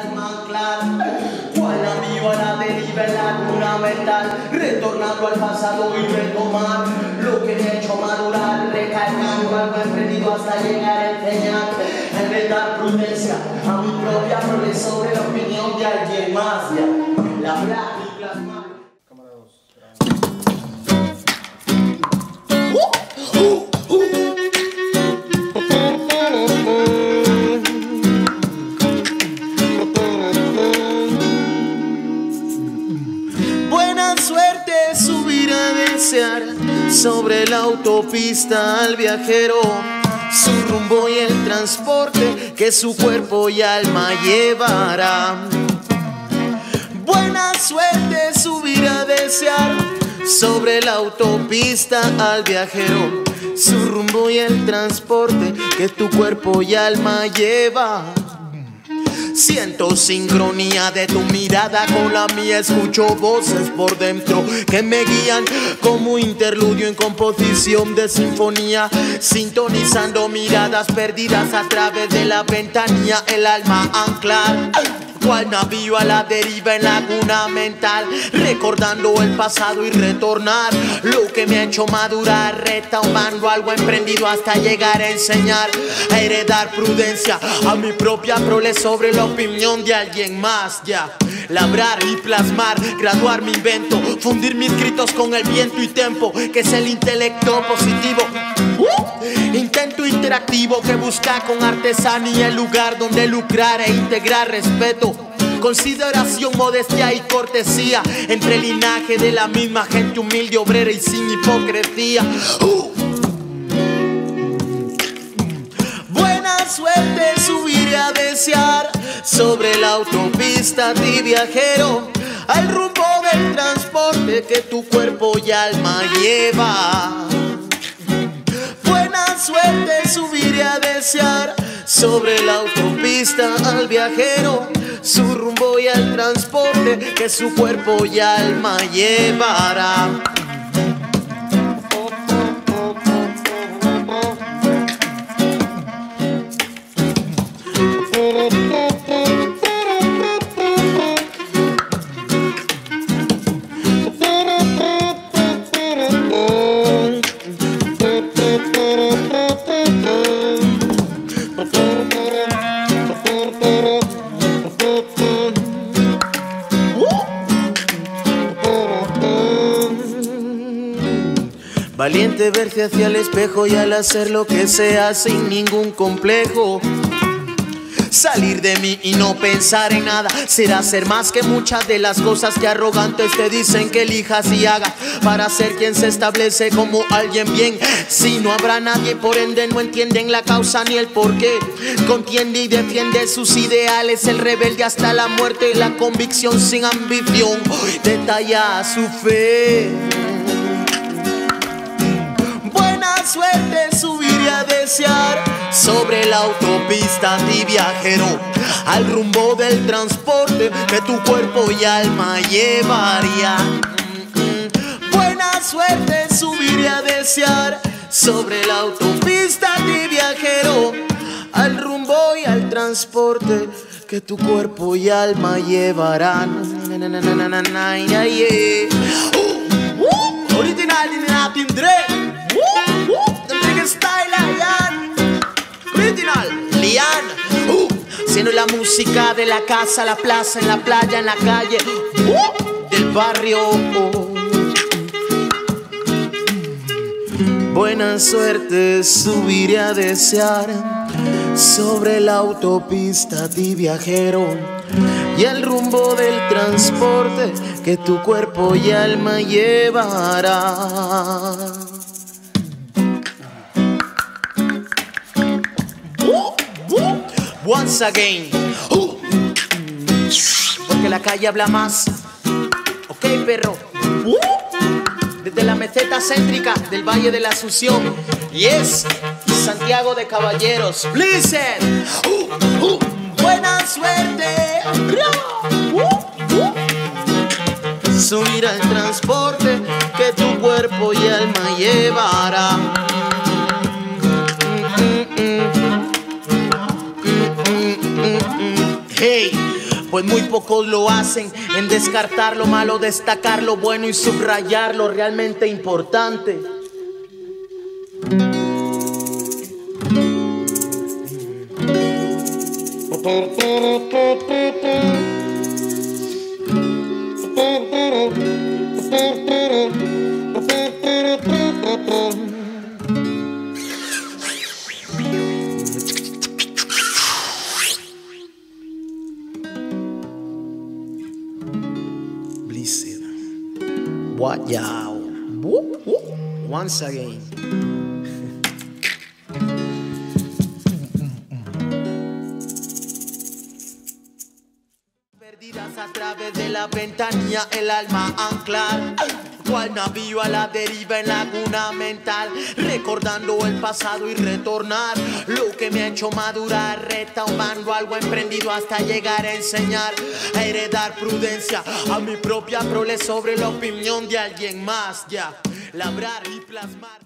alma clara. Cual navío a la deriva en la cuna mental, retornando al pasado y retomar lo que ha hecho madurar, recargando algo emprendido hasta llegar a enseñar, en dar prudencia a mi propia prole sobre la opinión de alguien más. La verdad sobre la autopista al viajero, su rumbo y el transporte que su cuerpo y alma llevará. Buena suerte subir a desear sobre la autopista al viajero, su rumbo y el transporte que tu cuerpo y alma lleva. Siento sincronía de tu mirada con la mía, escucho voces por dentro que me guían como interludio en composición de sinfonía, sintonizando miradas perdidas a través de la ventanilla, el alma anclar. Cual navío a la deriva en laguna mental, recordando el pasado y retornar lo que me ha hecho madurar, retomando algo emprendido hasta llegar a enseñar, a heredar prudencia a mi propia prole sobre la opinión de alguien más, ya. Labrar y plasmar, graduar mi invento, fundir mis gritos con el viento y tempo, que es el intelecto positivo. Uh, intento interactivo que busca con artesanía el lugar donde lucrar e integrar respeto. Consideración, modestia y cortesía entre el linaje de la misma gente humilde, obrera y sin hipocresía. Uh. Buena suerte subiré a desear sobre la autopista de viajero al rumbo del transporte que tu cuerpo y alma lleva. Suerte subiré a desear sobre la autopista al viajero su rumbo y al transporte que su cuerpo y alma llevará. Valiente verse hacia el espejo y al hacer lo que sea sin ningún complejo. Salir de mí y no pensar en nada será ser más que muchas de las cosas que arrogantes te dicen que elijas y hagas para ser quien se establece como alguien bien. Si no habrá nadie, por ende no entienden la causa ni el por qué. Contiende y defiende sus ideales, el rebelde hasta la muerte, la convicción sin ambición, detalla su fe. Buena suerte subiré sobre la autopista de viajero al rumbo del transporte que tu cuerpo y alma llevaría. Buena suerte subiré a desear sobre la autopista de viajero al rumbo y al transporte que tu cuerpo y alma llevarán. Original siendo la música de la casa, la plaza, en la playa, en la calle, uh, del barrio. Buena suerte subiré a desear sobre la autopista de viajero y el rumbo del transporte que tu cuerpo y alma llevará. Once again, porque la calle habla más. Ok, perro. Desde la meseta céntrica del Valle de la Asunción. Y es Santiago de Caballeros. Listen. Uh, buena suerte. Subir al transporte que tu cuerpo y alma llevará. Hey, Pues muy pocos lo hacen en descartar lo malo, destacar lo bueno y subrayar lo realmente importante. What y'all? Once again. A través de la ventanilla, el alma anclar. Cual navío a la deriva en laguna mental, recordando el pasado y retornar. Lo que me ha hecho madurar, retaumando algo emprendido hasta llegar a enseñar, a heredar prudencia a mi propia prole sobre la opinión de alguien más. Ya, labrar y plasmar.